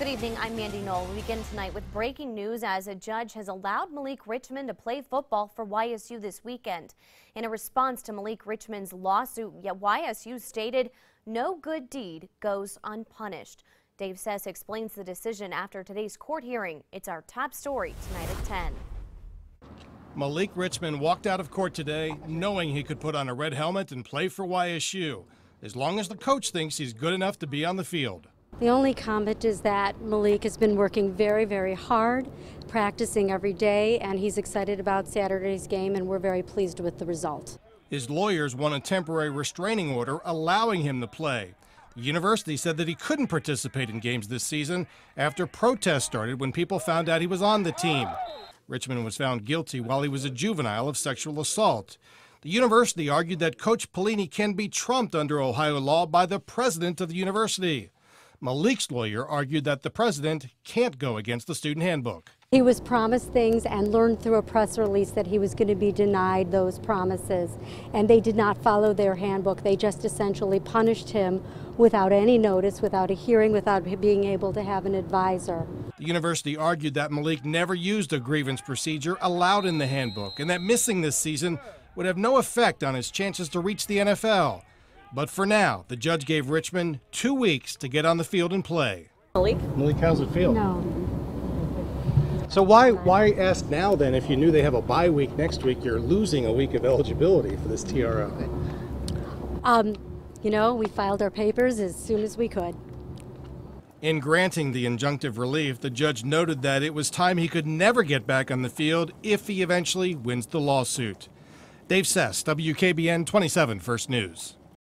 Good evening. I'm Mandy Knoll. We begin tonight with breaking news as a judge has allowed Ma'lik Richmond to play football for YSU this weekend. In a response to Ma'lik Richmond's lawsuit, YSU stated no good deed goes unpunished. Dave Sess explains the decision after today's court hearing. It's our top story tonight at 10. Ma'lik Richmond walked out of court today knowing he could put on a red helmet and play for YSU, as long as the coach thinks he's good enough to be on the field. The only comment is that Ma'lik has been working very, very hard, practicing every day, and he's excited about Saturday's game, and we're very pleased with the result. His lawyers won a temporary restraining order allowing him to play. The university said that he couldn't participate in games this season after protests started when people found out he was on the team. Richmond was found guilty while he was a juvenile of sexual assault. The university argued that Coach Pelini can be trumped under Ohio law by the president of the university. Ma'lik's lawyer argued that the president can't go against the student handbook. He was promised things and learned through a press release that he was going to be denied those promises. And they did not follow their handbook. They just essentially punished him without any notice, without a hearing, without being able to have an advisor. The university argued that Ma'lik never used a grievance procedure allowed in the handbook and that missing this season would have no effect on his chances to reach the NFL. But for now, the judge gave Richmond two weeks to get on the field and play. Ma'lik? Ma'lik, how's it feel? No. So why why ask now then if you knew they have a bye week next week, you're losing a week of eligibility for this TRO? Um, you know, we filed our papers as soon as we could. In granting the injunctive relief, the judge noted that it was time he could never get back on the field if he eventually wins the lawsuit. Dave Sess, WKBN 27 First News.